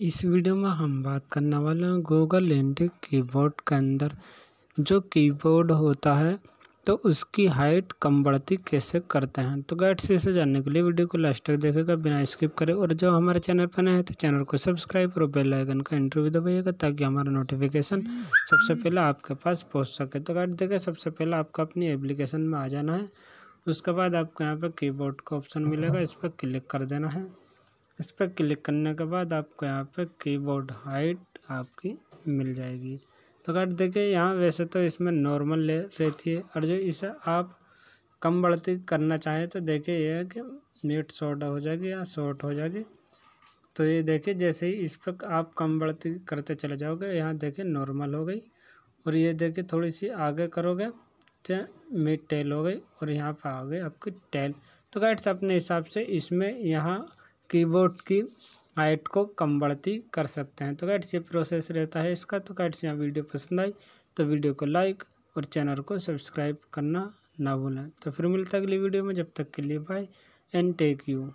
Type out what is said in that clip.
इस वीडियो में हम बात करने वाले हैं गूगल इंडी कीबोर्ड के अंदर। जो कीबोर्ड होता है तो उसकी हाइट कम बढ़ती कैसे करते हैं? तो गाइड से इसे जानने के लिए वीडियो को लास्ट तक देखेगा बिना स्किप करे। और जो हमारे चैनल पर नए हैं तो चैनल को सब्सक्राइब और बेल आइकन का इंटरव्यू दबाइएगा, ताकि हमारा नोटिफिकेशन सबसे पहले आपके पास पहुँच सके। तो गाइड देखें सबसे पहले आपको अपनी एप्लीकेशन में आ जाना है। उसके बाद आपको यहाँ पर कीबोर्ड का ऑप्शन मिलेगा, इस पर क्लिक कर देना है। इस पर क्लिक करने के बाद आपको यहाँ पे कीबोर्ड हाइट आपकी मिल जाएगी। तो अगर देखिए, यहाँ वैसे तो इसमें नॉर्मल ले रहती है और जो इसे आप कम बढ़ती करना चाहें तो देखिए यह है कि मीट शॉर्ट हो जाएगी या शॉर्ट हो जाएगी। तो ये देखिए, जैसे ही इस पर आप कम बढ़ती करते चले जाओगे, यहाँ देखिए नॉर्मल हो गई। और ये देखिए थोड़ी सी आगे करोगे तो मिड टेल हो गई और यहाँ पर आ गई आपकी टेल तो गाइड्स अपने हिसाब से इसमें यहाँ कीबोर्ड की हाइट को कम बढ़ती कर सकते हैं। तो गाइड्स ये प्रोसेस रहता है इसका। तो गाइड्स यहाँ वीडियो पसंद आई तो वीडियो को लाइक और चैनल को सब्सक्राइब करना ना भूलें। तो फिर मिलता है अगली वीडियो में। जब तक के लिए बाय एंड टेक यू